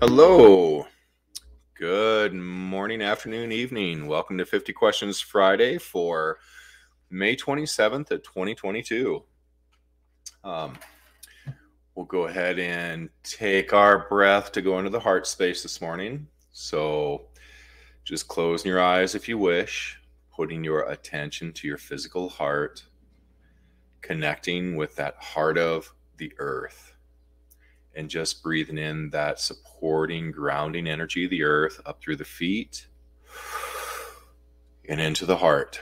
Hello. Good morning, afternoon, evening. Welcome to 50 Questions Friday for May 27th of 2022. Um, we'll go ahead and take our breath to go into the heart space this morning. So just closing your eyes if you wish, putting your attention to your physical heart, connecting with that heart of the earth and just breathing in that supporting, grounding energy of the earth up through the feet and into the heart.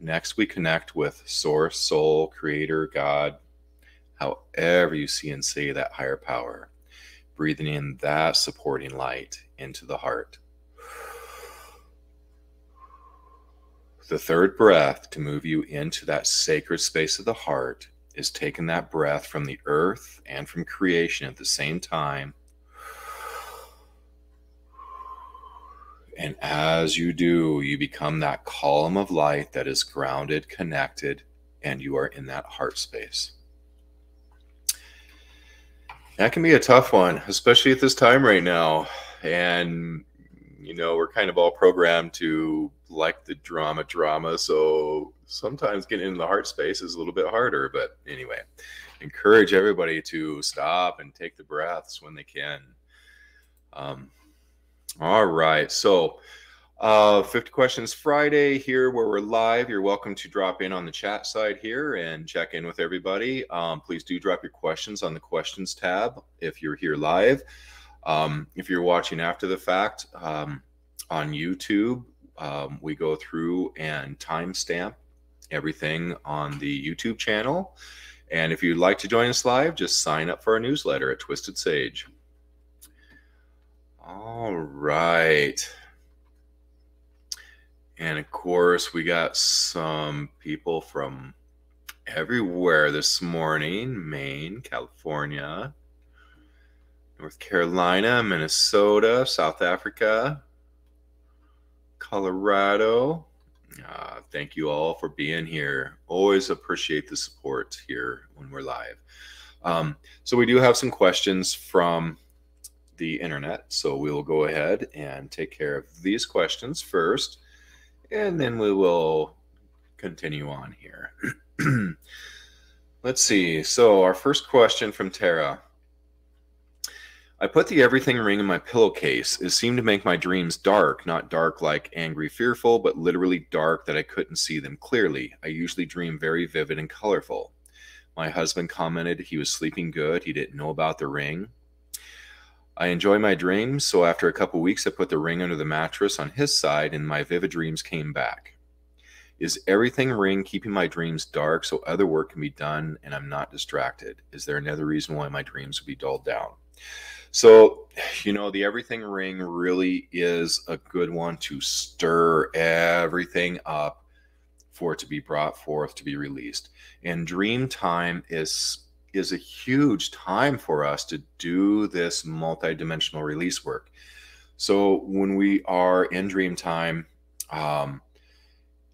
Next, we connect with Source, Soul, Creator, God, however you see and say that higher power. Breathing in that supporting light into the heart. The third breath to move you into that sacred space of the heart is taking that breath from the earth and from creation at the same time. And as you do, you become that column of light that is grounded, connected, and you are in that heart space. That can be a tough one, especially at this time right now. And, you know, we're kind of all programmed to like the drama, drama. So sometimes getting into the heart space is a little bit harder. But anyway, encourage everybody to stop and take the breaths when they can. Um, all right. So, uh, 50 Questions Friday here where we're live. You're welcome to drop in on the chat side here and check in with everybody. Um, please do drop your questions on the questions tab if you're here live. Um, if you're watching after the fact um, on YouTube, um, we go through and timestamp everything on the YouTube channel. And if you'd like to join us live, just sign up for our newsletter at Twisted Sage. All right. And of course, we got some people from everywhere this morning Maine, California, North Carolina, Minnesota, South Africa, Colorado, uh, thank you all for being here. Always appreciate the support here when we're live. Um, so we do have some questions from the internet. So we will go ahead and take care of these questions first, and then we will continue on here. Let's see. So our first question from Tara. I put the everything ring in my pillowcase. It seemed to make my dreams dark, not dark like angry, fearful, but literally dark that I couldn't see them clearly. I usually dream very vivid and colorful. My husband commented he was sleeping good. He didn't know about the ring. I enjoy my dreams, so after a couple weeks, I put the ring under the mattress on his side, and my vivid dreams came back. Is everything ring keeping my dreams dark so other work can be done and I'm not distracted? Is there another reason why my dreams would be dulled down? So, you know, the everything ring really is a good one to stir everything up for it to be brought forth to be released. And dream time is is a huge time for us to do this multidimensional release work. So when we are in dream time, um,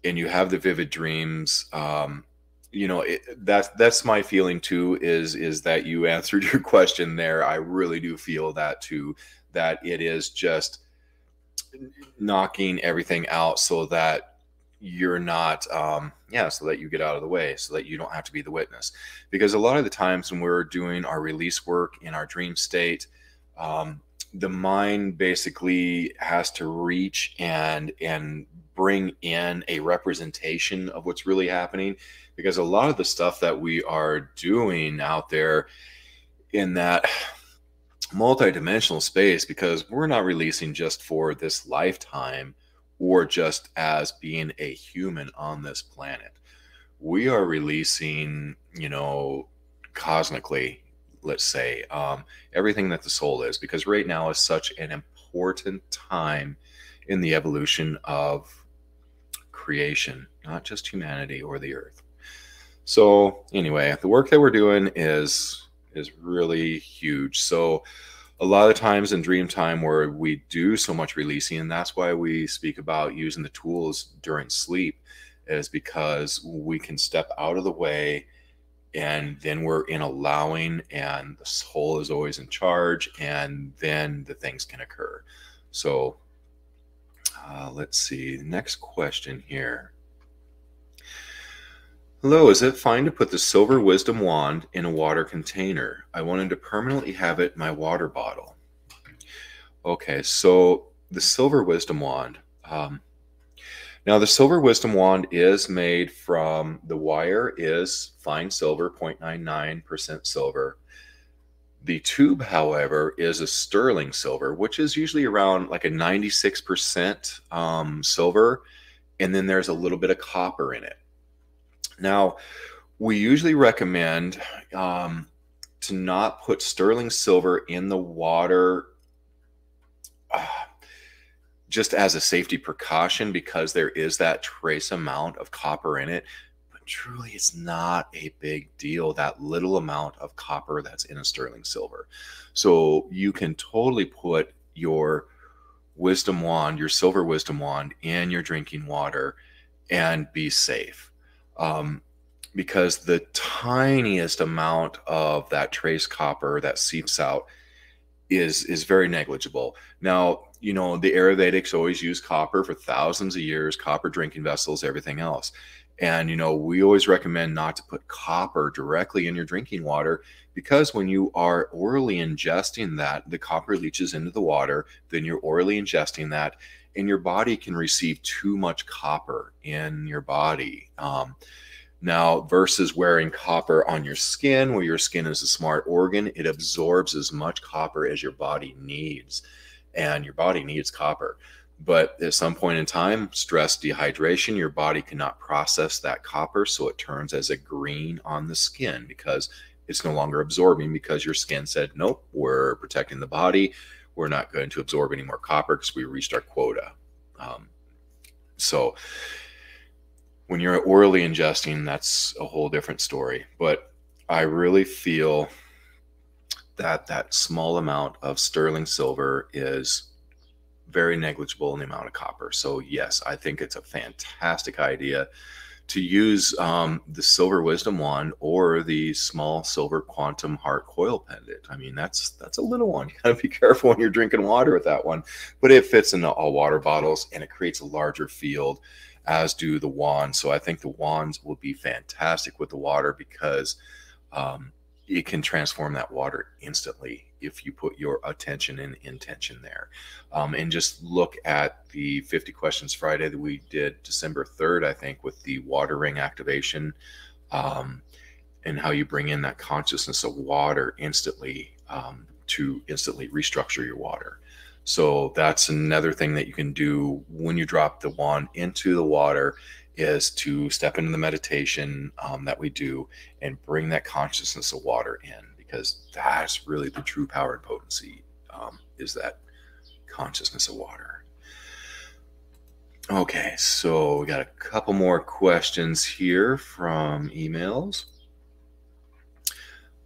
and you have the vivid dreams, um, you know it, that's that's my feeling too is is that you answered your question there. I really do feel that too that it is just knocking everything out so that you're not um yeah so that you get out of the way so that you don't have to be the witness. Because a lot of the times when we're doing our release work in our dream state um the mind basically has to reach and and bring in a representation of what's really happening because a lot of the stuff that we are doing out there in that multidimensional space because we're not releasing just for this lifetime or just as being a human on this planet. We are releasing, you know, cosmically, let's say, um, everything that the soul is, because right now is such an important time in the evolution of creation, not just humanity or the earth. So anyway, the work that we're doing is is really huge. So a lot of times in dream time where we do so much releasing, and that's why we speak about using the tools during sleep, is because we can step out of the way and then we're in allowing and the soul is always in charge and then the things can occur so uh, let's see next question here hello is it fine to put the silver wisdom wand in a water container i wanted to permanently have it in my water bottle okay so the silver wisdom wand um, now, the silver wisdom wand is made from the wire is fine silver, 0.99% silver. The tube, however, is a sterling silver, which is usually around like a 96% um, silver, and then there's a little bit of copper in it. Now, we usually recommend um, to not put sterling silver in the water. Uh, just as a safety precaution because there is that trace amount of copper in it. But truly, it's not a big deal, that little amount of copper that's in a sterling silver. So you can totally put your wisdom wand, your silver wisdom wand, in your drinking water and be safe. Um, because the tiniest amount of that trace copper that seeps out is is very negligible. Now, you know, the Ayurvedics always use copper for thousands of years, copper drinking vessels, everything else. And you know, we always recommend not to put copper directly in your drinking water because when you are orally ingesting that, the copper leaches into the water, then you're orally ingesting that, and your body can receive too much copper in your body. Um, now, versus wearing copper on your skin, where your skin is a smart organ, it absorbs as much copper as your body needs, and your body needs copper. But at some point in time, stress, dehydration, your body cannot process that copper, so it turns as a green on the skin because it's no longer absorbing because your skin said, nope, we're protecting the body. We're not going to absorb any more copper because we reached our quota. Um, so, when you're orally ingesting, that's a whole different story. But I really feel that that small amount of sterling silver is very negligible in the amount of copper. So yes, I think it's a fantastic idea to use um, the silver wisdom wand or the small silver quantum heart coil pendant. I mean, that's that's a little one. You gotta be careful when you're drinking water with that one, but it fits in all water bottles and it creates a larger field as do the wands. So I think the wands will be fantastic with the water because um, it can transform that water instantly if you put your attention and intention there. Um, and just look at the 50 questions Friday that we did December 3rd, I think, with the water ring activation um, and how you bring in that consciousness of water instantly um, to instantly restructure your water. So that's another thing that you can do when you drop the wand into the water is to step into the meditation um, that we do and bring that consciousness of water in because that's really the true power and potency um, is that consciousness of water. Okay, so we got a couple more questions here from emails.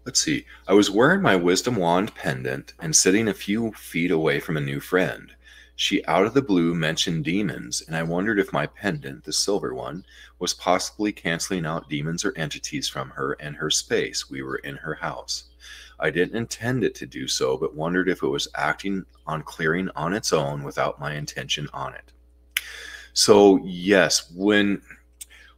Let's see. I was wearing my wisdom wand pendant and sitting a few feet away from a new friend. She out of the blue mentioned demons, and I wondered if my pendant, the silver one, was possibly canceling out demons or entities from her and her space. We were in her house. I didn't intend it to do so, but wondered if it was acting on clearing on its own without my intention on it. So, yes, when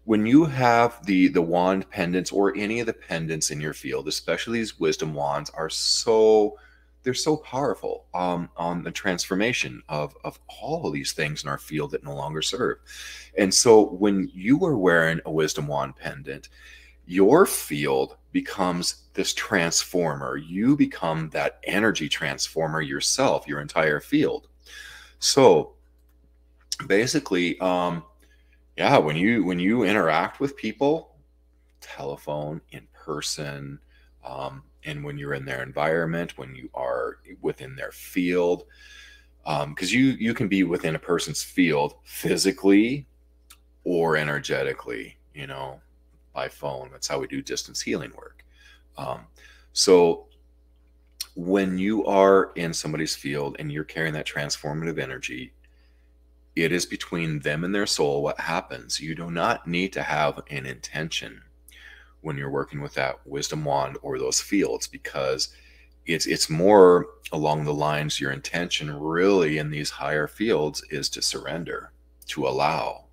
when you have the the wand pendants or any of the pendants in your field especially these wisdom wands are so they're so powerful um, on the transformation of of all of these things in our field that no longer serve and so when you are wearing a wisdom wand pendant your field becomes this transformer. You become that energy transformer yourself your entire field. So basically um yeah when you when you interact with people telephone in person um, and when you're in their environment when you are within their field because um, you you can be within a person's field physically or energetically you know by phone. That's how we do distance healing work. Um, so when you are in somebody's field and you're carrying that transformative energy it is between them and their soul what happens. You do not need to have an intention when you're working with that wisdom wand or those fields because it's it's more along the lines your intention really in these higher fields is to surrender to allow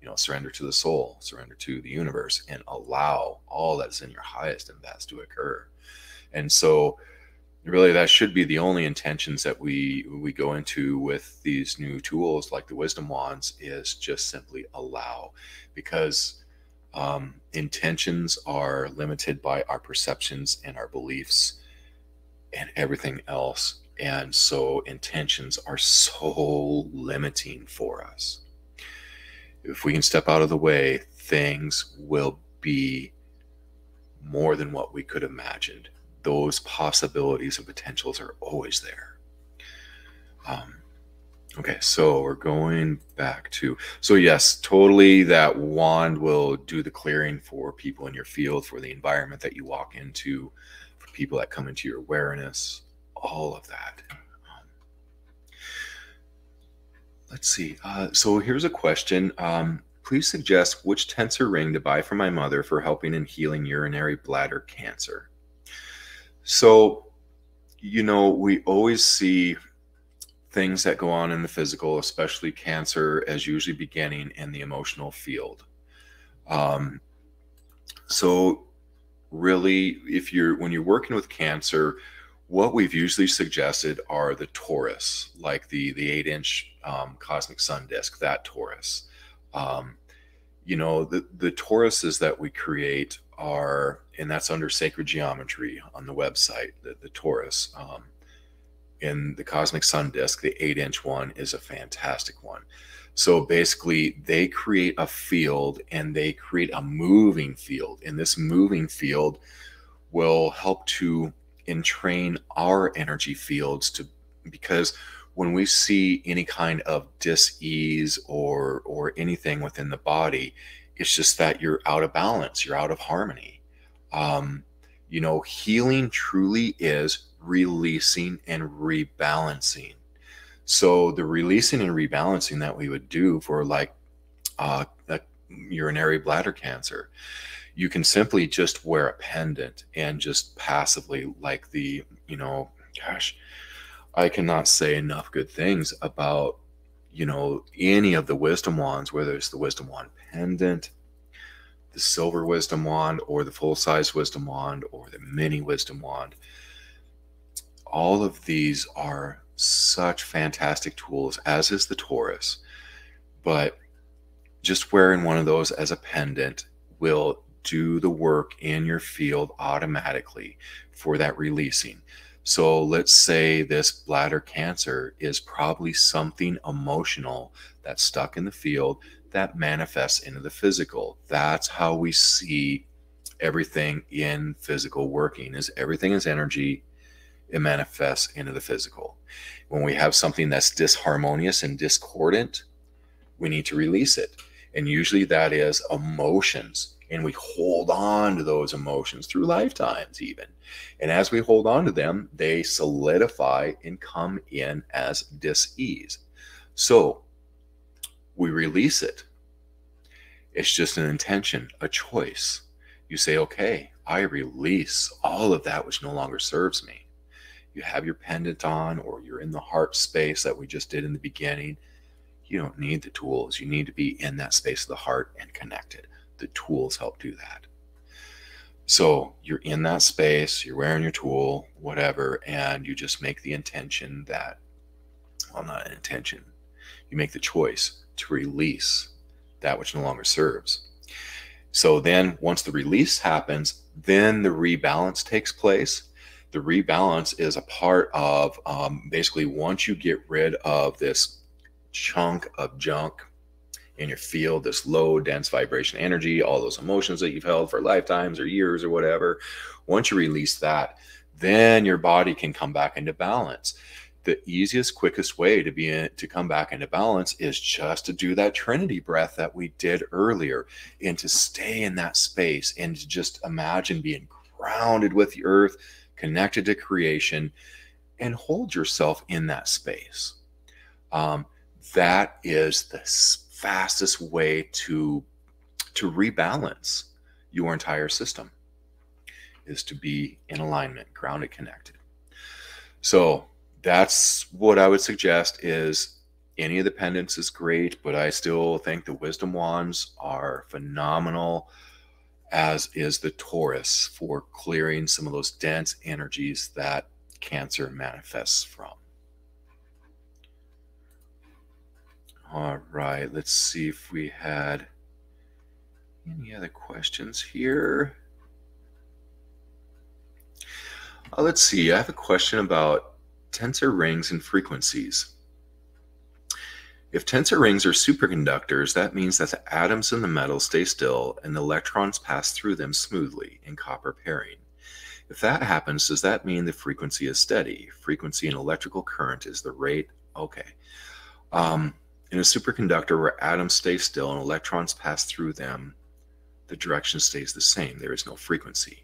you know surrender to the soul surrender to the universe and allow all that's in your highest and best to occur. And so really that should be the only intentions that we we go into with these new tools like the wisdom wands is just simply allow. Because um, intentions are limited by our perceptions and our beliefs and everything else. And so intentions are so limiting for us if we can step out of the way things will be more than what we could imagined those possibilities and potentials are always there. Um, okay, so we're going back to so yes, totally. That wand will do the clearing for people in your field, for the environment that you walk into, for people that come into your awareness, all of that. Um, let's see. Uh, so here's a question. Um, please suggest which tensor ring to buy for my mother for helping in healing urinary bladder cancer. So, you know, we always see things that go on in the physical, especially cancer, as usually beginning in the emotional field. Um, so, really, if you're when you're working with cancer, what we've usually suggested are the torus, like the the eight inch um, cosmic sun disk, that torus. Um, you know, the the toruses that we create are, and that's under sacred geometry on the website, the, the torus. Um, in the cosmic sun disk, the eight inch one is a fantastic one. So basically, they create a field and they create a moving field. And this moving field will help to entrain our energy fields to because when we see any kind of dis-ease or or anything within the body it's just that you're out of balance, you're out of harmony. Um, you know, healing truly is releasing and rebalancing. So the releasing and rebalancing that we would do for like uh, urinary bladder cancer, you can simply just wear a pendant and just passively, like the, you know, gosh, I cannot say enough good things about, you know, any of the wisdom wands, whether it's the wisdom wand pendant, the silver wisdom wand, or the full size wisdom wand, or the mini wisdom wand. All of these are such fantastic tools, as is the torus But just wearing one of those as a pendant will do the work in your field automatically for that releasing. So let's say this bladder cancer is probably something emotional that's stuck in the field that manifests into the physical. That's how we see everything in physical working is everything is energy it manifests into the physical when we have something that's disharmonious and discordant we need to release it and usually that is emotions and we hold on to those emotions through lifetimes even and as we hold on to them they solidify and come in as dis-ease so we release it. It's just an intention, a choice. You say, okay, I release all of that which no longer serves me. You have your pendant on, or you're in the heart space that we just did in the beginning. You don't need the tools. You need to be in that space of the heart and connected. The tools help do that. So you're in that space, you're wearing your tool, whatever, and you just make the intention that, well, not an intention, you make the choice to release that which no longer serves. So then, once the release happens, then the rebalance takes place. The rebalance is a part of um, basically once you get rid of this chunk of junk in your field, this low, dense vibration energy, all those emotions that you've held for lifetimes or years or whatever, once you release that, then your body can come back into balance. The easiest quickest way to be in, to come back into balance is just to do that trinity breath that we did earlier and to stay in that space and to just imagine being grounded with the earth connected to creation and hold yourself in that space. Um, that is the fastest way to to rebalance your entire system is to be in alignment, grounded, connected. So that's what I would suggest is any of the pendants is great, but I still think the wisdom wands are phenomenal, as is the Torus for clearing some of those dense energies that cancer manifests from. All right, let's see if we had any other questions here. Uh, let's see, I have a question about tensor rings and frequencies. If tensor rings are superconductors, that means that the atoms in the metal stay still and the electrons pass through them smoothly in Cooper pairing. If that happens, does that mean the frequency is steady? Frequency in electrical current is the rate? Okay. Um, in a superconductor where atoms stay still and electrons pass through them, the direction stays the same. There is no frequency.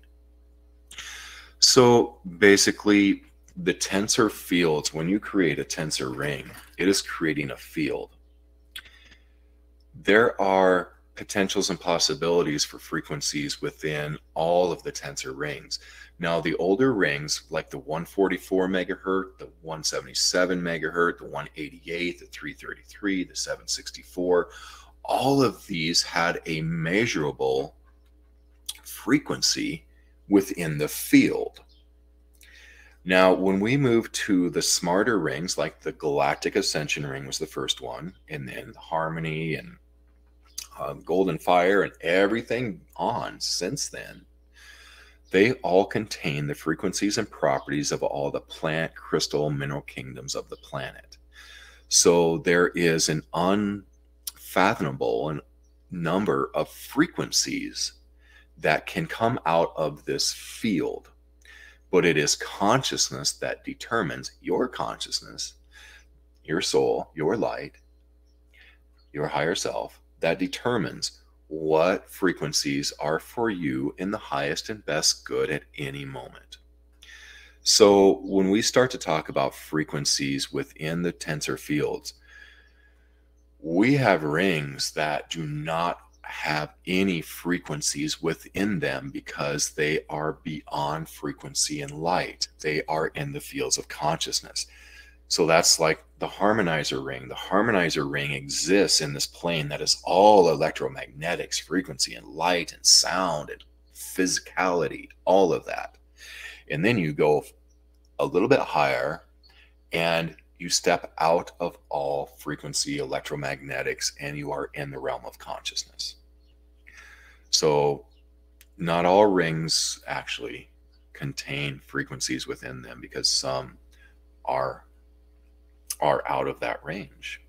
So basically, the tensor fields, when you create a tensor ring, it is creating a field. There are potentials and possibilities for frequencies within all of the tensor rings. Now, the older rings, like the 144 megahertz, the 177 megahertz, the 188, the 333, the 764, all of these had a measurable frequency within the field. Now, when we move to the smarter rings, like the Galactic Ascension ring was the first one, and then Harmony and um, Golden Fire and everything on since then, they all contain the frequencies and properties of all the plant, crystal, mineral kingdoms of the planet. So there is an unfathomable number of frequencies that can come out of this field but it is consciousness that determines your consciousness, your soul, your light, your higher self, that determines what frequencies are for you in the highest and best good at any moment. So, when we start to talk about frequencies within the tensor fields, we have rings that do not have any frequencies within them because they are beyond frequency and light. They are in the fields of consciousness. So that's like the harmonizer ring. The harmonizer ring exists in this plane that is all electromagnetics, frequency and light and sound and physicality, all of that. And then you go a little bit higher and you step out of all frequency electromagnetics and you are in the realm of consciousness. So, not all rings actually contain frequencies within them because some are are out of that range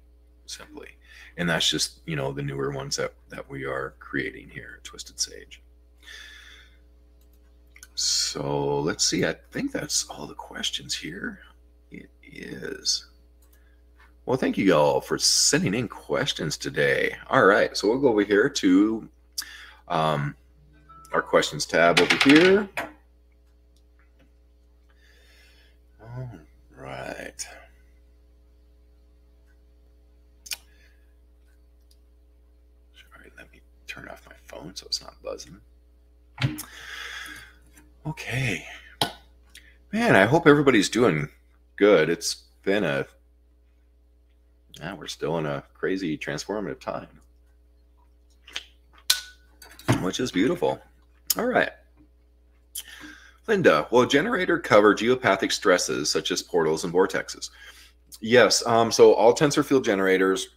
simply and that's just you know the newer ones that that we are creating here at twisted sage so let's see i think that's all the questions here it is. Well, thank you all for sending in questions today. All right, so we'll go over here to um, our questions tab over here. All right. Sorry, let me turn off my phone so it's not buzzing. Okay. Man, I hope everybody's doing good. It's been a yeah, we're still in a crazy transformative time. Which is beautiful. All right. Linda, will generator cover geopathic stresses such as portals and vortexes? Yes. Um, so all tensor field generators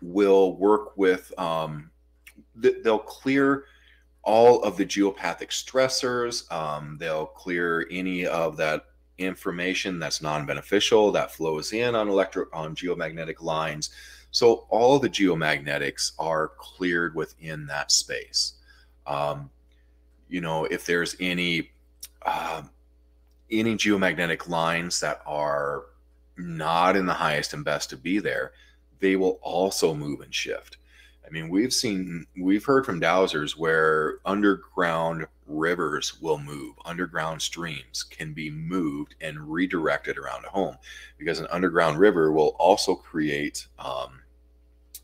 will work with, um, they'll clear all of the geopathic stressors. Um, they'll clear any of that information that's non-beneficial that flows in on electro on geomagnetic lines. So all the geomagnetics are cleared within that space. Um, you know, if there's any uh, any geomagnetic lines that are not in the highest and best to be there, they will also move and shift. I mean, we've seen, we've heard from dowsers where underground rivers will move, underground streams can be moved and redirected around a home because an underground river will also create, um,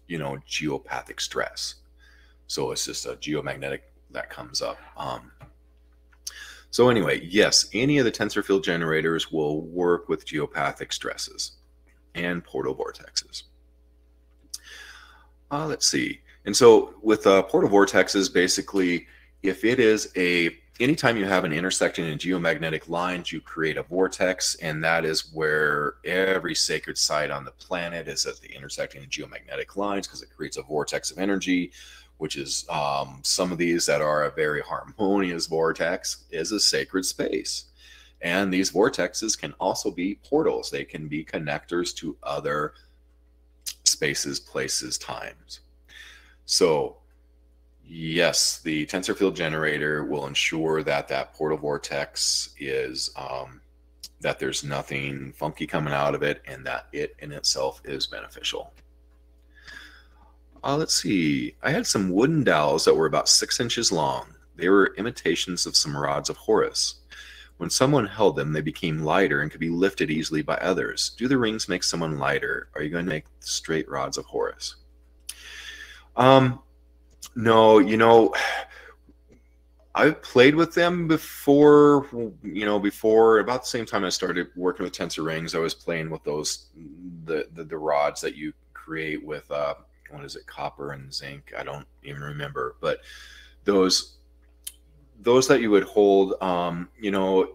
you know, geopathic stress. So it's just a geomagnetic that comes up. Um, so anyway, yes, any of the tensor field generators will work with geopathic stresses and portal vortexes. Uh, let's see. And so with uh, portal vortexes, basically, if it is a anytime you have an intersecting in geomagnetic lines, you create a vortex, and that is where every sacred site on the planet is at the intersecting in geomagnetic lines because it creates a vortex of energy, which is um, some of these that are a very harmonious vortex is a sacred space. And these vortexes can also be portals. They can be connectors to other spaces, places, times. So Yes, the tensor field generator will ensure that that portal vortex is um, that there's nothing funky coming out of it and that it in itself is beneficial. Uh, let's see. I had some wooden dowels that were about six inches long. They were imitations of some rods of Horus. When someone held them, they became lighter and could be lifted easily by others. Do the rings make someone lighter? Are you going to make straight rods of Horus? Um, no, you know, I've played with them before, you know, before about the same time I started working with tensor rings, I was playing with those the the, the rods that you create with uh what is it, copper and zinc? I don't even remember, but those those that you would hold um, you know,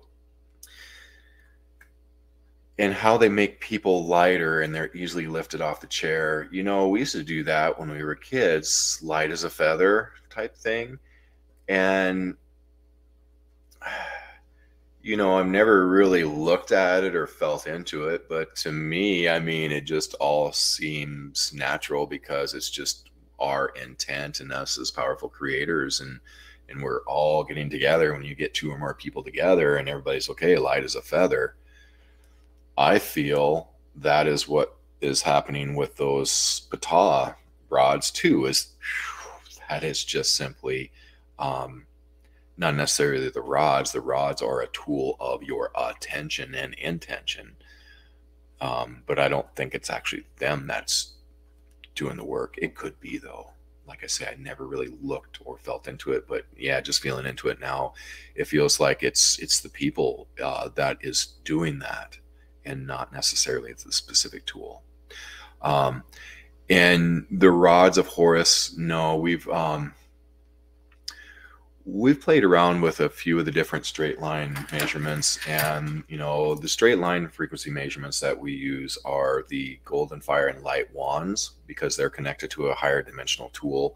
and how they make people lighter and they're easily lifted off the chair. You know, we used to do that when we were kids, light as a feather type thing. And, you know, I've never really looked at it or felt into it. But to me, I mean, it just all seems natural because it's just our intent and us as powerful creators. And, and we're all getting together when you get two or more people together and everybody's okay, light as a feather I feel that is what is happening with those Ptah rods too. Is that is just simply um, not necessarily the rods. The rods are a tool of your attention and intention. Um, but I don't think it's actually them that's doing the work. It could be though. Like I say, I never really looked or felt into it, but yeah, just feeling into it now, it feels like it's it's the people uh, that is doing that and not necessarily it's the specific tool. Um, and the rods of Horus, no, we've um, we've played around with a few of the different straight line measurements, and you know the straight line frequency measurements that we use are the golden fire and light wands because they're connected to a higher dimensional tool.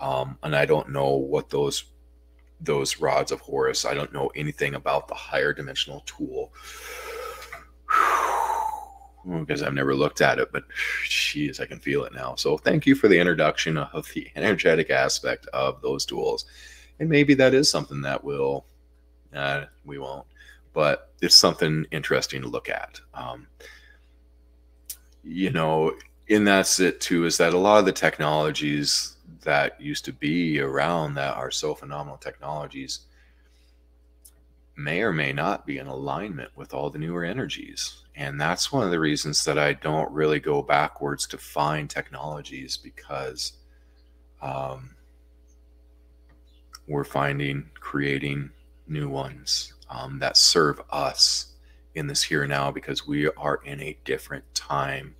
Um, and I don't know what those those rods of Horus. I don't know anything about the higher dimensional tool because I've never looked at it, but geez, I can feel it now. So thank you for the introduction of the energetic aspect of those tools. And maybe that is something that will, uh, we won't, but it's something interesting to look at. Um, you know, and that's it too, is that a lot of the technologies that used to be around that are so phenomenal technologies may or may not be in alignment with all the newer energies. And that's one of the reasons that I don't really go backwards to find technologies because um, we're finding, creating new ones um, that serve us in this here and now because we are in a different time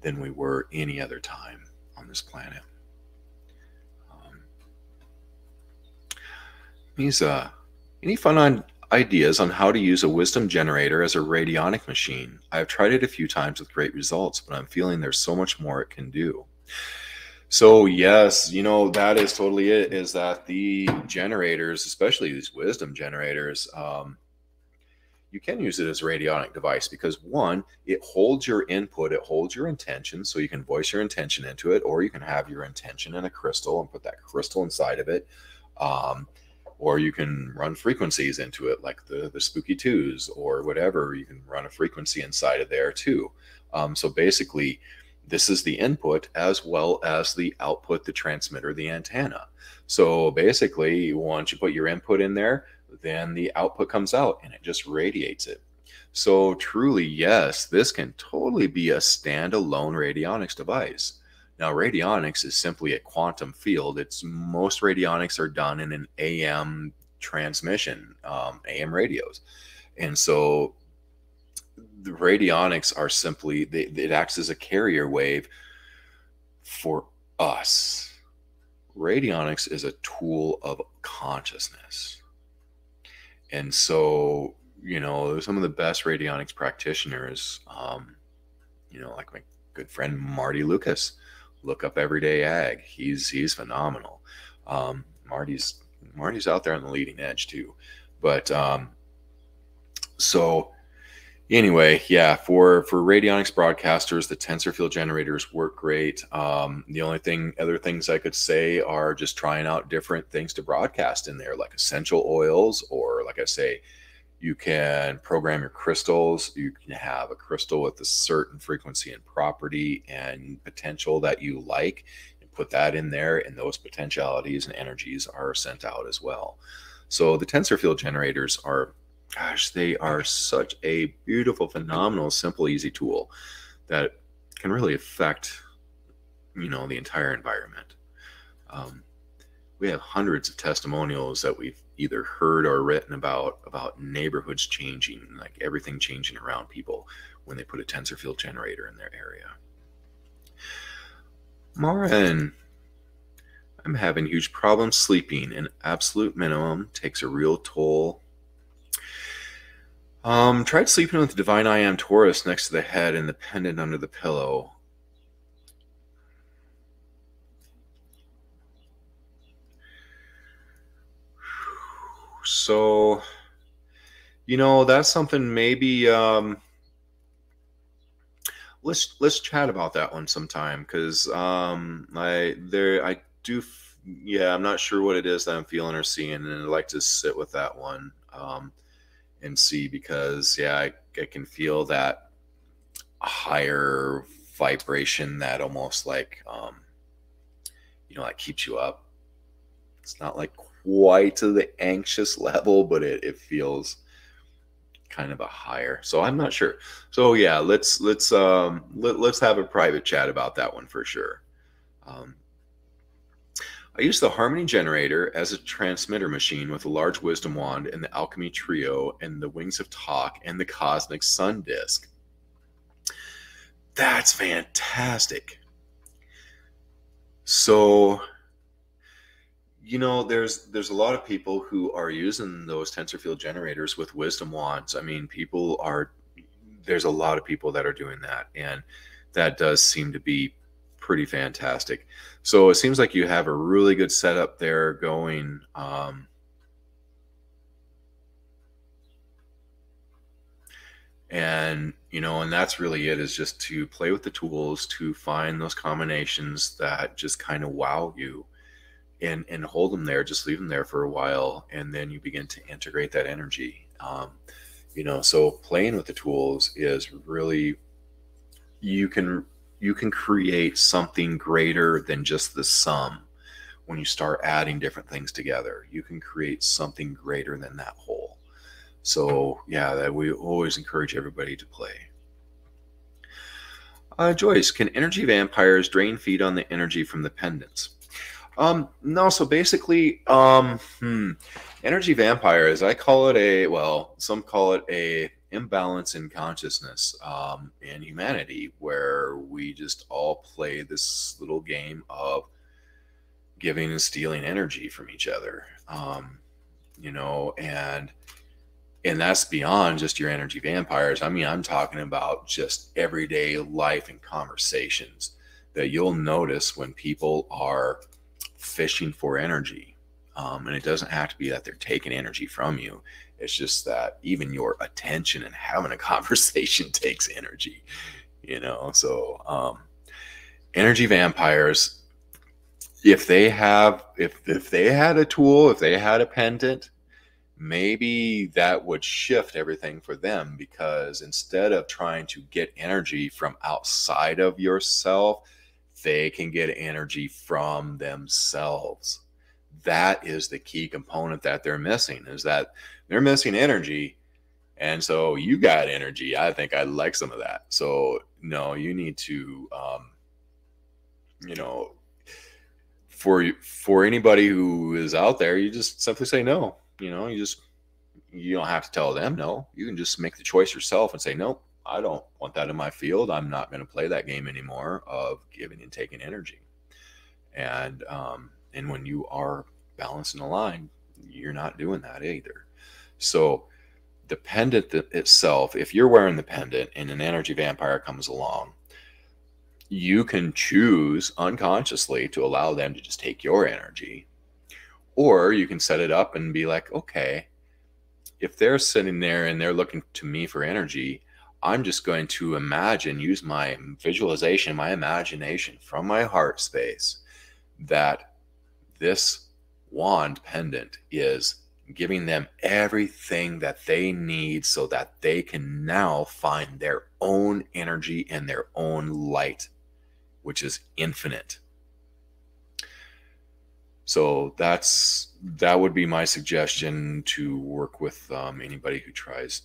than we were any other time on this planet. Um, any fun on ideas on how to use a wisdom generator as a radionic machine? I have tried it a few times with great results, but I'm feeling there's so much more it can do. So yes, you know that is totally it. Is that the generators, especially these wisdom generators, um, you can use it as a radionic device because one, it holds your input, it holds your intention, so you can voice your intention into it, or you can have your intention in a crystal and put that crystal inside of it. Um, or you can run frequencies into it like the the spooky twos or whatever you can run a frequency inside of there too um, so basically this is the input as well as the output the transmitter the antenna. So basically once you put your input in there then the output comes out and it just radiates it. So truly yes this can totally be a standalone radionics device. Now, radionics is simply a quantum field. It's most radionics are done in an AM transmission, um, AM radios, and so the radionics are simply they, it acts as a carrier wave for us. Radionics is a tool of consciousness, and so you know some of the best radionics practitioners, um, you know, like my good friend Marty Lucas look up Everyday Ag. He's he's phenomenal. Um, Marty's Marty's out there on the leading edge too. But um, so anyway, yeah, for for radionics broadcasters, the tensor field generators work great. Um, the only thing, other things I could say are just trying out different things to broadcast in there, like essential oils, or like I say, you can program your crystals. You can have a crystal with a certain frequency and property and potential that you like, and put that in there, and those potentialities and energies are sent out as well. So the tensor field generators are, gosh, they are such a beautiful, phenomenal, simple, easy tool that can really affect, you know, the entire environment. Um, we have hundreds of testimonials that we've either heard or written about about neighborhoods changing, like everything changing around people when they put a tensor field generator in their area. Marin, I'm having huge problems sleeping. An absolute minimum takes a real toll. Um, tried sleeping with the Divine I Am Torus next to the head and the pendant under the pillow. So, you know, that's something maybe um, let's let's chat about that one sometime because um, I there I do yeah I'm not sure what it is that I'm feeling or seeing, and I'd like to sit with that one um, and see because yeah I, I can feel that higher vibration that almost like um, you know that keeps you up. It's not like quite to the anxious level, but it, it feels kind of a higher. So I'm not sure. So yeah, let's let's um let, let's have a private chat about that one for sure. Um, I use the Harmony generator as a transmitter machine with a large wisdom wand and the alchemy trio and the wings of talk and the cosmic sun disk. That's fantastic. So you know there's there's a lot of people who are using those tensor field generators with wisdom wands i mean people are there's a lot of people that are doing that and that does seem to be pretty fantastic. So it seems like you have a really good setup there going um, and you know and that's really it is just to play with the tools to find those combinations that just kind of wow you and and hold them there just leave them there for a while and then you begin to integrate that energy. Um, you know so playing with the tools is really you can you can create something greater than just the sum when you start adding different things together. You can create something greater than that whole. So yeah that we always encourage everybody to play. Uh, joyce can energy vampires drain feed on the energy from the pendants? Um, no, so basically, um, hmm, energy vampires. I call it a well, some call it a imbalance in consciousness um, in humanity, where we just all play this little game of giving and stealing energy from each other. Um, you know, and and that's beyond just your energy vampires. I mean, I'm talking about just everyday life and conversations that you'll notice when people are fishing for energy. Um, and it doesn't have to be that they're taking energy from you. It's just that even your attention and having a conversation takes energy, you know. So, um, energy vampires, if they have, if if they had a tool, if they had a pendant, maybe that would shift everything for them because instead of trying to get energy from outside of yourself, they can get energy from themselves. That is the key component that they're missing is that they're missing energy. And so you got energy. I think I like some of that. So no, you need to um, you know, for for anybody who is out there, you just simply say no. You know, you just you don't have to tell them no. You can just make the choice yourself and say nope. I don't want that in my field. I'm not going to play that game anymore of giving and taking energy. And um, and when you are balanced and aligned, you're not doing that either. So the pendant itself, if you're wearing the pendant and an energy vampire comes along, you can choose unconsciously to allow them to just take your energy. Or you can set it up and be like, okay, if they're sitting there and they're looking to me for energy, I'm just going to imagine, use my visualization, my imagination from my heart space that this wand pendant is giving them everything that they need so that they can now find their own energy and their own light, which is infinite. So that's that would be my suggestion to work with um, anybody who tries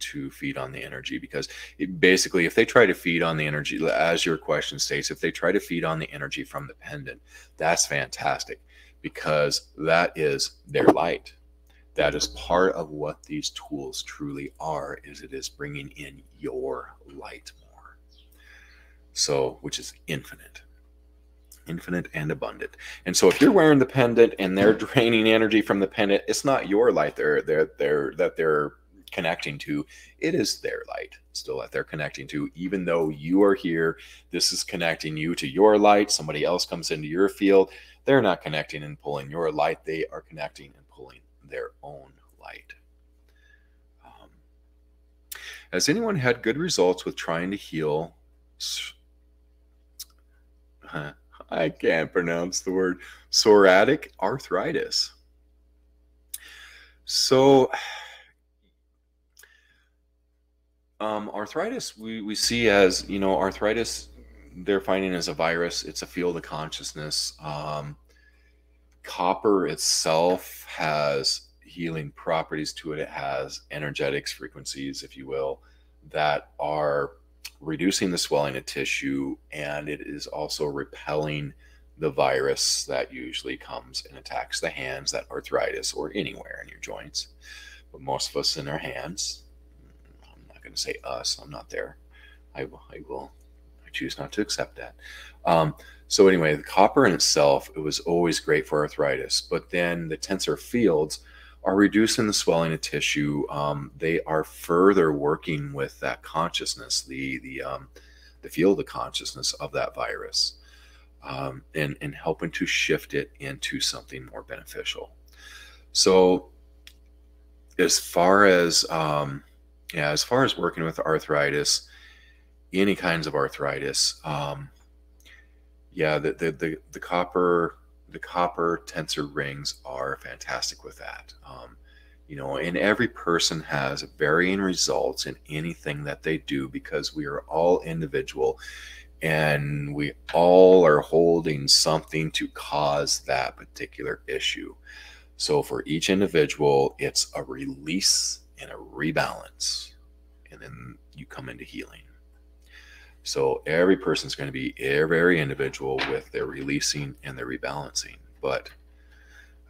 to feed on the energy because it, basically if they try to feed on the energy as your question states if they try to feed on the energy from the pendant that's fantastic because that is their light that is part of what these tools truly are is it is bringing in your light more so which is infinite infinite and abundant and so if you're wearing the pendant and they're draining energy from the pendant it's not your light they're they're they're that they're connecting to, it is their light still that they're connecting to. Even though you are here, this is connecting you to your light. Somebody else comes into your field. They're not connecting and pulling your light. They are connecting and pulling their own light. Um, has anyone had good results with trying to heal? I can't pronounce the word psoriatic arthritis. So, um, arthritis, we, we see as, you know, arthritis, they're finding as a virus. It's a field of consciousness. Um, copper itself has healing properties to it. It has energetics frequencies, if you will, that are reducing the swelling of tissue, and it is also repelling the virus that usually comes and attacks the hands, that arthritis, or anywhere in your joints. But most of us in our hands, I'm not going to say us. I'm not there. I will. I will. I choose not to accept that. Um, so anyway, the copper in itself, it was always great for arthritis. But then the tensor fields are reducing the swelling of tissue. Um, they are further working with that consciousness, the the um, the field of consciousness of that virus, um, and and helping to shift it into something more beneficial. So, as far as um, yeah, as far as working with arthritis, any kinds of arthritis, um, yeah, the, the, the, the copper, the copper tensor rings are fantastic with that. Um, you know, and every person has varying results in anything that they do because we are all individual and we all are holding something to cause that particular issue. So for each individual, it's a release and a rebalance. And then you come into healing. So every person's going to be very individual with their releasing and their rebalancing. But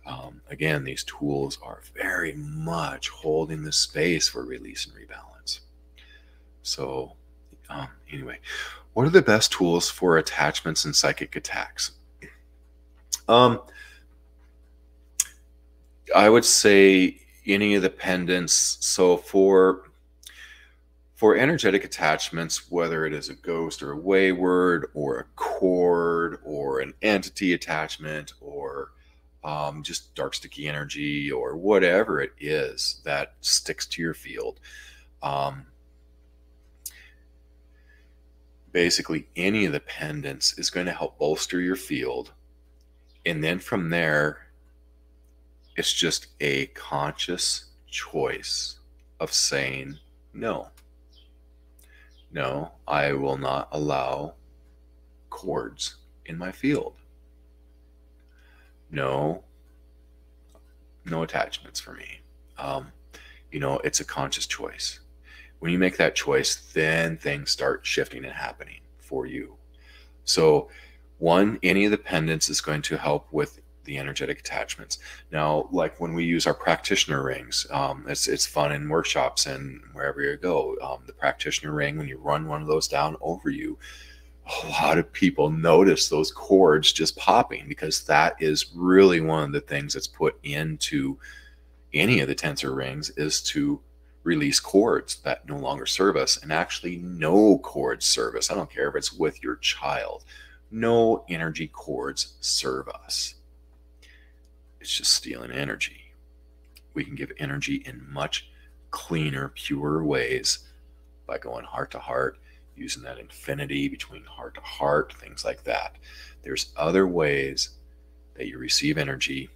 um, again, these tools are very much holding the space for release and rebalance. So, um, anyway, what are the best tools for attachments and psychic attacks? Um, I would say any of the pendants. So for for energetic attachments, whether it is a ghost or a wayward or a cord or an entity attachment or um, just dark sticky energy or whatever it is that sticks to your field. Um, basically, any of the pendants is going to help bolster your field. And then from there, it's just a conscious choice of saying no. No, I will not allow cords in my field. No, no attachments for me. Um, you know, it's a conscious choice. When you make that choice, then things start shifting and happening for you. So One, any of the pendants is going to help with the energetic attachments. Now, like when we use our practitioner rings, um, it's it's fun in workshops and wherever you go. Um, the practitioner ring, when you run one of those down over you, a lot of people notice those cords just popping because that is really one of the things that's put into any of the tensor rings is to release cords that no longer serve us and actually no cords service. I don't care if it's with your child. No energy cords serve us. It's just stealing energy. We can give energy in much cleaner, purer ways by going heart to heart, using that infinity between heart to heart, things like that. There's other ways that you receive energy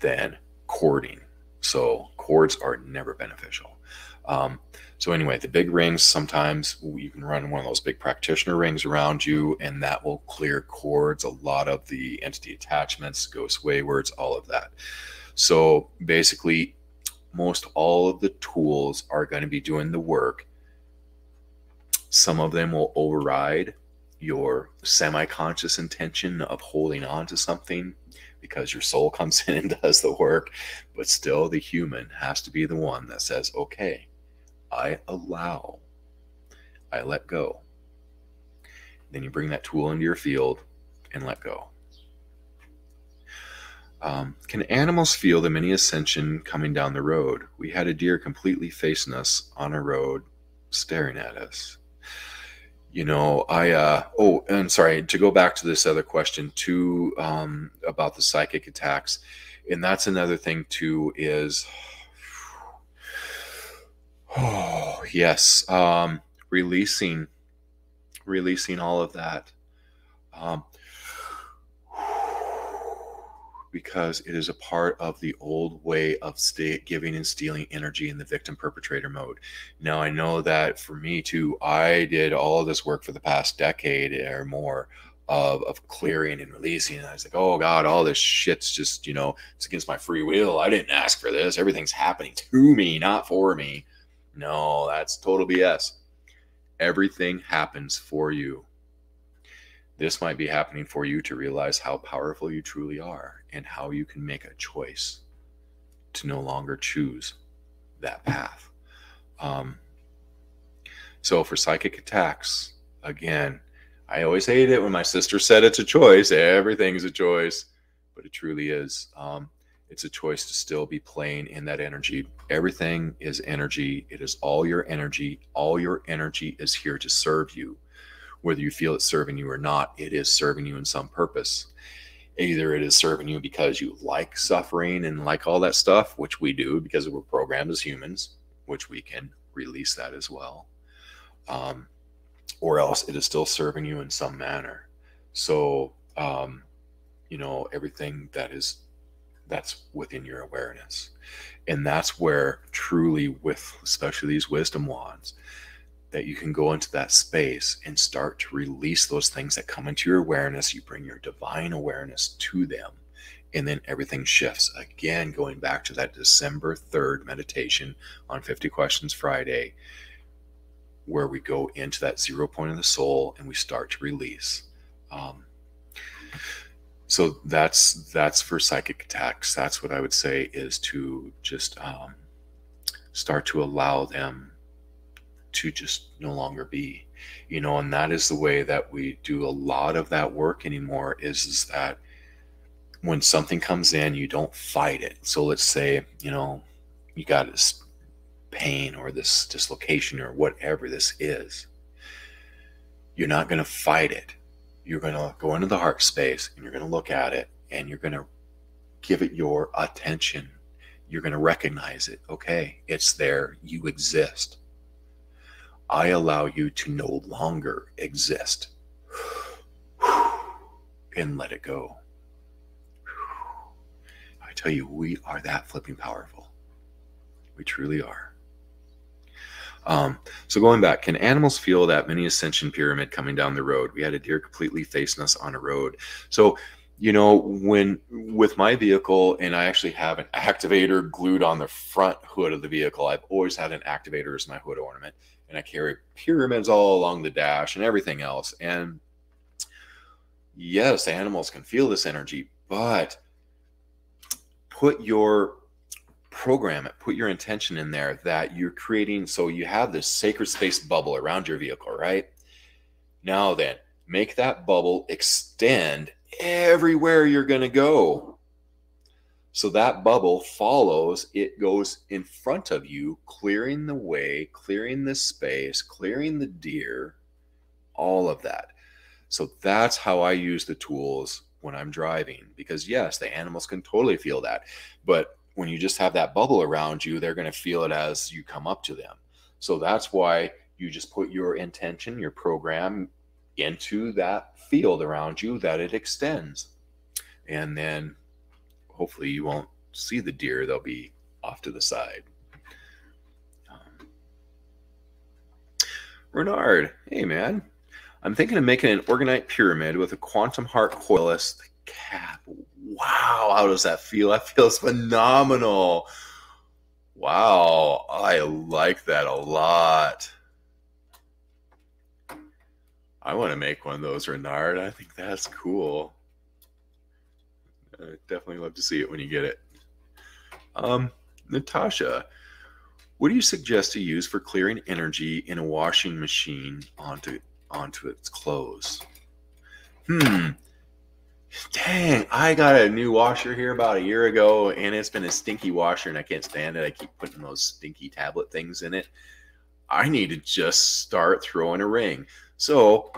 than cording. So cords are never beneficial. Um, so anyway, the big rings, sometimes you can run one of those big practitioner rings around you and that will clear cords, a lot of the entity attachments, ghost waywards, all of that. So basically, most all of the tools are going to be doing the work. Some of them will override your semi-conscious intention of holding on to something because your soul comes in and does the work. But still, the human has to be the one that says, okay, I allow, I let go. Then you bring that tool into your field and let go. Um, can animals feel the mini ascension coming down the road? We had a deer completely facing us on a road, staring at us you know i uh oh and sorry to go back to this other question too um about the psychic attacks and that's another thing too is oh yes um releasing releasing all of that um because it is a part of the old way of giving and stealing energy in the victim perpetrator mode. Now, I know that for me too, I did all of this work for the past decade or more of, of clearing and releasing. And I was like, oh God, all this shit's just, you know, it's against my free will. I didn't ask for this. Everything's happening to me, not for me. No, that's total BS. Everything happens for you. This might be happening for you to realize how powerful you truly are and how you can make a choice to no longer choose that path. Um, so, for psychic attacks, again, I always hate it when my sister said it's a choice. Everything's a choice, but it truly is. Um, it's a choice to still be playing in that energy. Everything is energy. It is all your energy. All your energy is here to serve you whether you feel it's serving you or not, it is serving you in some purpose. Either it is serving you because you like suffering and like all that stuff, which we do because we're programmed as humans, which we can release that as well. Um, or else it is still serving you in some manner. So, um, you know, everything that is that's within your awareness. And that's where truly, with especially these wisdom wands, that you can go into that space and start to release those things that come into your awareness. You bring your divine awareness to them, and then everything shifts. Again, going back to that December 3rd meditation on 50 Questions Friday, where we go into that zero point of the soul and we start to release. Um, so that's that's for psychic attacks. That's what I would say is to just um, start to allow them to just no longer be you know and that is the way that we do a lot of that work anymore is is that when something comes in you don't fight it so let's say you know you got this pain or this dislocation or whatever this is you're not going to fight it you're going to go into the heart space and you're going to look at it and you're going to give it your attention you're going to recognize it okay it's there you exist I allow you to no longer exist and let it go. I tell you, we are that flipping powerful. We truly are. Um, so going back, can animals feel that mini ascension pyramid coming down the road? We had a deer completely facing us on a road. So, you know, when with my vehicle, and I actually have an activator glued on the front hood of the vehicle, I've always had an activator as my hood ornament and I carry pyramids all along the dash and everything else. And yes, animals can feel this energy, but put your program it, put your intention in there that you're creating. So you have this sacred space bubble around your vehicle, right? Now then, make that bubble extend everywhere you're going to go. So that bubble follows, it goes in front of you, clearing the way, clearing the space, clearing the deer, all of that. So that's how I use the tools when I'm driving because yes, the animals can totally feel that. But when you just have that bubble around you, they're going to feel it as you come up to them. So that's why you just put your intention, your program into that field around you that it extends. And then hopefully you won't see the deer, they'll be off to the side. Um, Renard, hey man, I'm thinking of making an orgonite pyramid with a quantum heart coil as the cap. Wow, how does that feel? That feels phenomenal. Wow, I like that a lot. I want to make one of those, Renard. I think that's cool. I definitely love to see it when you get it. Um, Natasha, what do you suggest to use for clearing energy in a washing machine onto onto its clothes. Hmm. Dang, I got a new washer here about a year ago, and it's been a stinky washer, and I can't stand it. I keep putting those stinky tablet things in it. I need to just start throwing a ring. So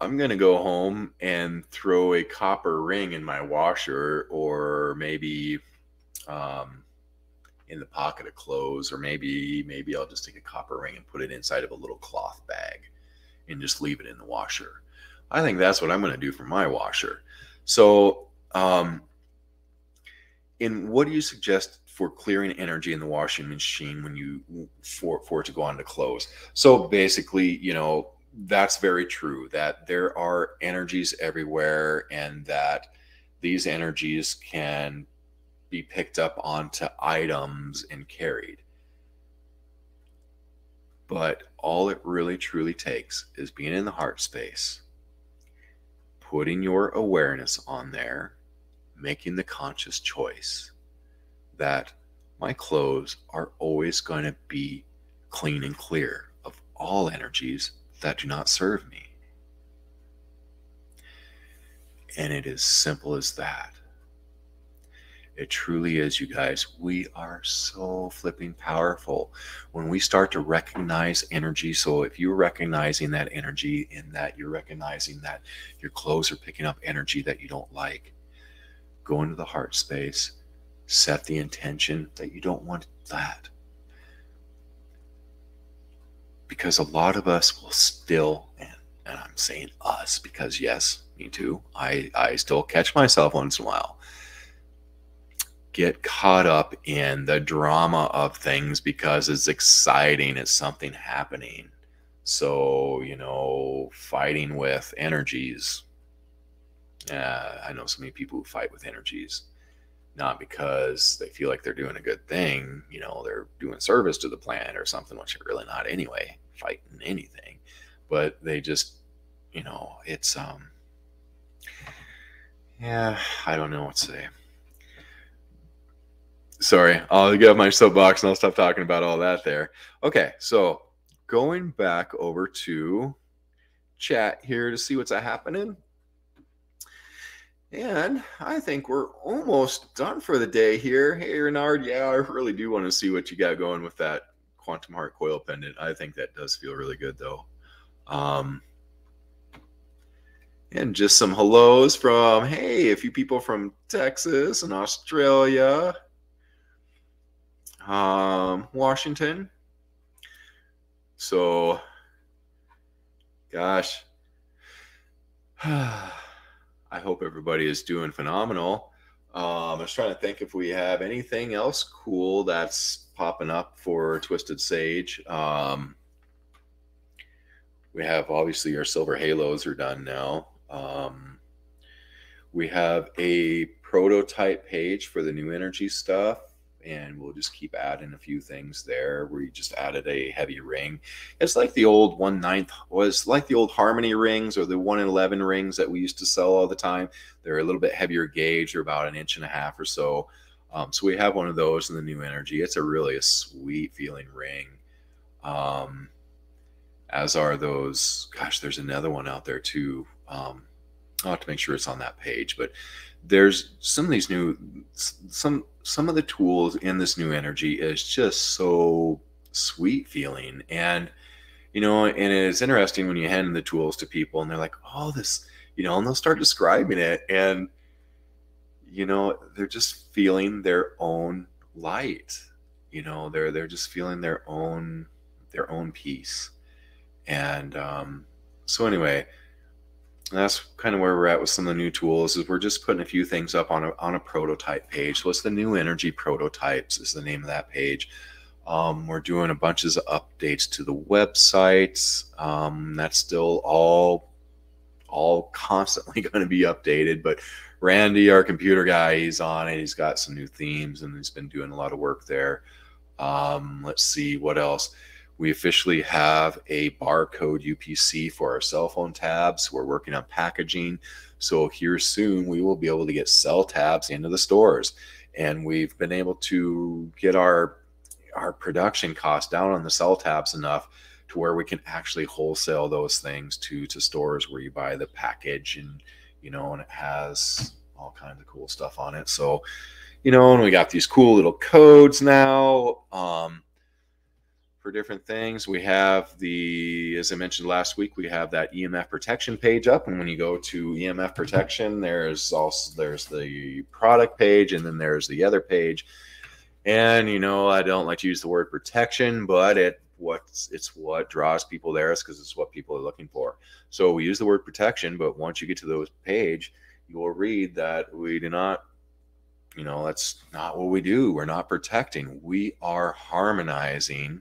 I'm going to go home and throw a copper ring in my washer, or maybe um, in the pocket of clothes, or maybe maybe I'll just take a copper ring and put it inside of a little cloth bag and just leave it in the washer. I think that's what I'm going to do for my washer. So, um, in what do you suggest for clearing energy in the washing machine when you for for it to go on to clothes? So basically, you know, that's very true that there are energies everywhere and that these energies can be picked up onto items and carried. But all it really truly takes is being in the heart space, putting your awareness on there, making the conscious choice that my clothes are always going to be clean and clear of all energies that do not serve me. And it is simple as that. It truly is, you guys. We are so flipping powerful when we start to recognize energy. So, if you're recognizing that energy, in that you're recognizing that your clothes are picking up energy that you don't like, go into the heart space, set the intention that you don't want that. Because a lot of us will still, and, and I'm saying us because, yes, me too, I, I still catch myself once in a while get caught up in the drama of things because it's exciting, it's something happening. So, you know, fighting with energies. Uh, I know so many people who fight with energies, not because they feel like they're doing a good thing, you know, they're doing service to the planet or something, which they're really not anyway, fighting anything. But they just, you know, it's, um, yeah, I don't know what to say sorry, I'll get my soapbox and I'll stop talking about all that there. Okay, so going back over to chat here to see what's happening. And I think we're almost done for the day here. Hey, Renard, yeah, I really do want to see what you got going with that quantum heart coil pendant. I think that does feel really good, though. Um, and just some hellos from, hey, a few people from Texas and Australia um, Washington. So, gosh, I hope everybody is doing phenomenal. Um, I was trying to think if we have anything else cool that's popping up for Twisted Sage. Um, we have obviously our silver halos are done now. Um, we have a prototype page for the new energy stuff and we'll just keep adding a few things there. We just added a heavy ring. It's like the old one ninth was like the old Harmony rings or the one in eleven rings that we used to sell all the time. They're a little bit heavier gauge. They're about an inch and a half or so. Um, so we have one of those in the new energy. It's a really a sweet feeling ring. Um, as are those. Gosh, there's another one out there too. Um, I'll have to make sure it's on that page, but there's some of these new some some of the tools in this new energy is just so sweet feeling. And you know and it's interesting when you hand the tools to people and they're like oh this you know and they'll start describing it. And you know they're just feeling their own light you know they're they're just feeling their own their own peace. And um so anyway that's kind of where we're at with some of the new tools is we're just putting a few things up on a, on a prototype page. So it's the new energy prototypes is the name of that page. Um, we're doing a bunch of updates to the websites. Um, that's still all all constantly going to be updated but randy our computer guy he's on it. He's got some new themes and he's been doing a lot of work there. Um, let's see what else we officially have a barcode UPC for our cell phone tabs. We're working on packaging. So here soon we will be able to get cell tabs into the stores. And we've been able to get our our production cost down on the cell tabs enough to where we can actually wholesale those things to to stores where you buy the package and you know and it has all kinds of cool stuff on it. So, you know, and we got these cool little codes now. Um, for different things. We have the, as I mentioned last week, we have that EMF protection page up. And when you go to EMF protection, there's also there's the product page, and then there's the other page. And you know, I don't like to use the word protection, but it what's it's what draws people there is because it's what people are looking for. So we use the word protection, but once you get to those page, you will read that we do not you know that's not what we do we're not protecting we are harmonizing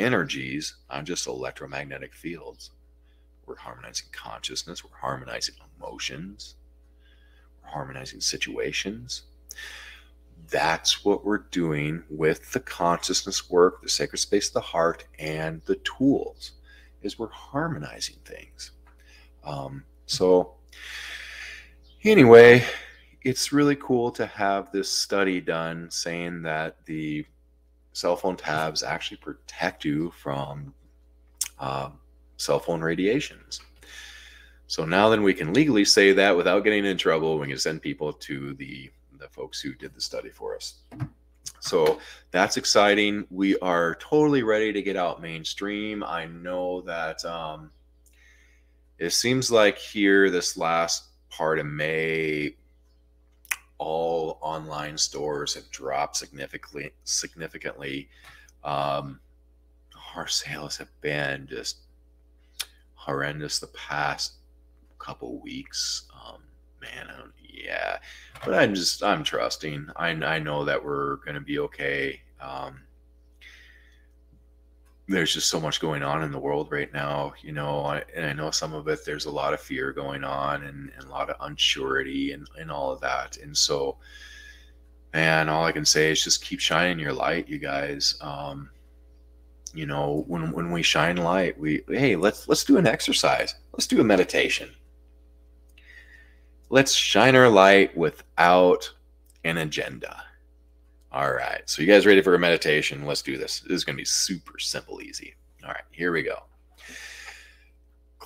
energies, not just electromagnetic fields. We're harmonizing consciousness, we're harmonizing emotions, we're harmonizing situations. That's what we're doing with the consciousness work, the sacred space of the heart, and the tools, is we're harmonizing things. Um, so, anyway, it's really cool to have this study done saying that the cell phone tabs actually protect you from uh, cell phone radiations. So now then we can legally say that without getting in trouble. We can send people to the, the folks who did the study for us. So that's exciting. We are totally ready to get out mainstream. I know that um, it seems like here this last part of May, online stores have dropped significantly. Significantly, um, our sales have been just horrendous the past couple weeks. Um, man, yeah, but I'm just I'm trusting. I I know that we're gonna be okay. Um, there's just so much going on in the world right now, you know, and I know some of it, there's a lot of fear going on and, and a lot of unsurety and, and all of that. And so, man, all I can say is just keep shining your light, you guys. Um, you know, when, when we shine light, we, Hey, let's, let's do an exercise. Let's do a meditation. Let's shine our light without an agenda all right. So you guys ready for a meditation? Let's do this. This is going to be super simple, easy. All right, here we go.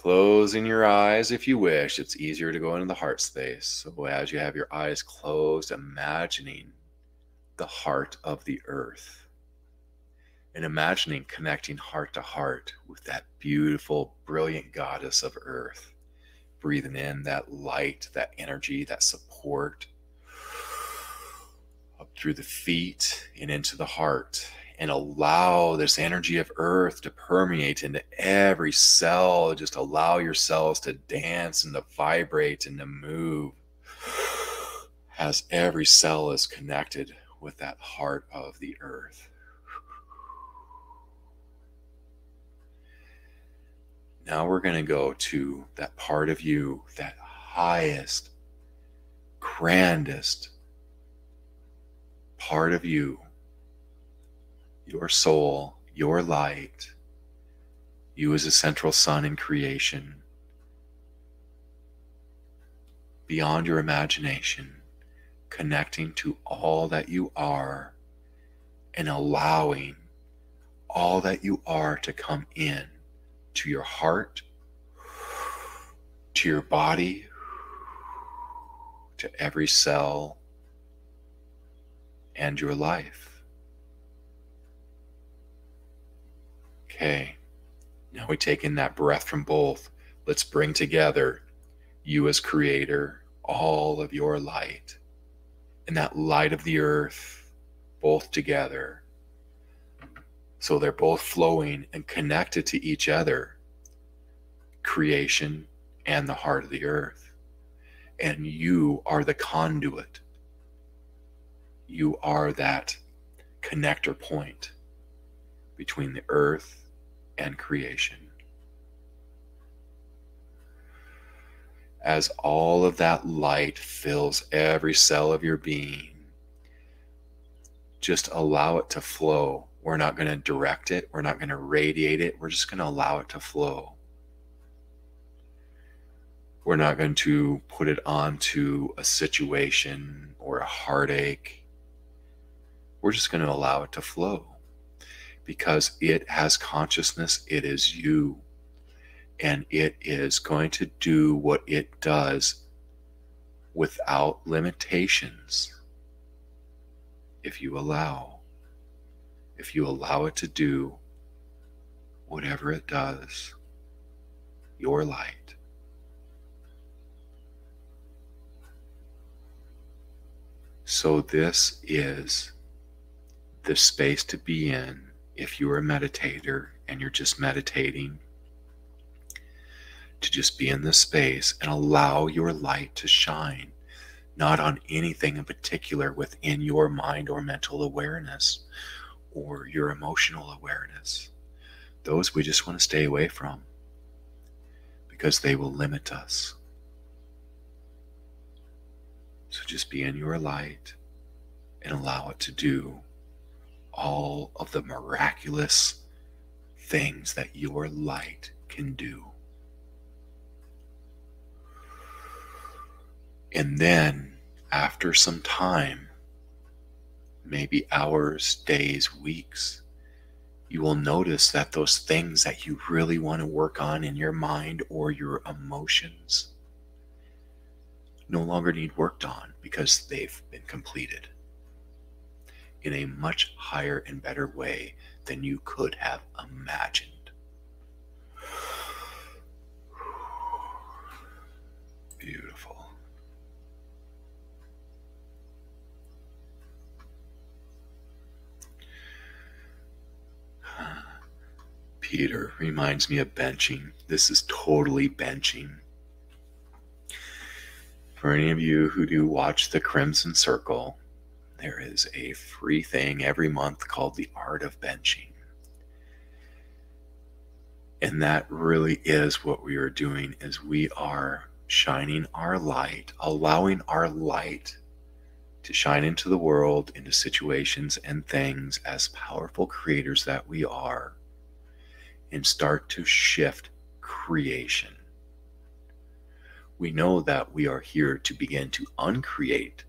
Closing your eyes if you wish. It's easier to go into the heart space. So as you have your eyes closed, imagining the heart of the earth and imagining connecting heart to heart with that beautiful, brilliant goddess of earth. Breathing in that light, that energy, that support up through the feet and into the heart and allow this energy of earth to permeate into every cell. Just allow your cells to dance and to vibrate and to move as every cell is connected with that heart of the earth. Now we're going to go to that part of you, that highest, grandest, part of you your soul, your light, you as a central sun in creation, beyond your imagination, connecting to all that you are and allowing all that you are to come in to your heart, to your body, to every cell, and your life. Okay, now we take in that breath from both. Let's bring together you as creator, all of your light, and that light of the earth, both together. So they're both flowing and connected to each other, creation and the heart of the earth. And you are the conduit. You are that connector point between the earth and creation. as all of that light fills every cell of your being, just allow it to flow. We're not going to direct it, we're not going to radiate it, we're just going to allow it to flow. We're not going to put it onto a situation or a heartache. We're just going to allow it to flow because it has consciousness. It is you and it is going to do what it does without limitations if you allow if you allow it to do whatever it does your light so this is the space to be in if you're a meditator and you're just meditating to just be in this space and allow your light to shine, not on anything in particular within your mind or mental awareness or your emotional awareness. Those we just want to stay away from because they will limit us. So just be in your light and allow it to do all of the miraculous things that your light can do. And then, after some time, maybe hours, days, weeks, you will notice that those things that you really want to work on in your mind or your emotions no longer need worked on because they've been completed in a much higher and better way than you could have imagined. Beautiful. Peter reminds me of benching. This is totally benching. For any of you who do watch the Crimson Circle, there is a free thing every month called the Art of Benching. And that really is what we are doing is we are shining our light, allowing our light to shine into the world, into situations and things as powerful creators that we are, and start to shift creation. We know that we are here to begin to uncreate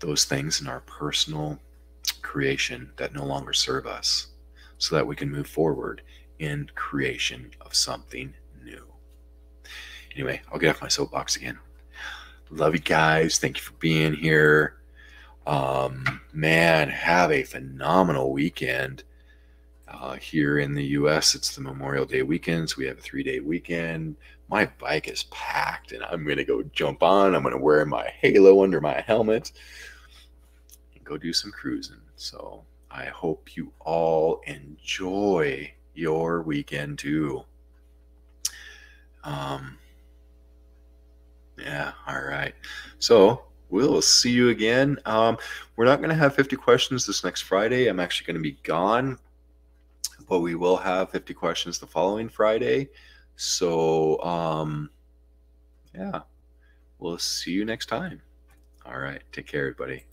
those things in our personal creation that no longer serve us so that we can move forward in creation of something new. Anyway, I'll get off my soapbox again. Love you guys. Thank you for being here. Um, man, have a phenomenal weekend. Uh, here in the US, it's the Memorial Day weekend, so we have a three day weekend. My bike is packed, and I'm going to go jump on. I'm going to wear my halo under my helmet and go do some cruising. So I hope you all enjoy your weekend too. Um, yeah, all right. So we'll see you again. Um, we're not going to have 50 questions this next Friday. I'm actually going to be gone, but we will have 50 questions the following Friday. So, um, yeah, we'll see you next time. All right. Take care, everybody.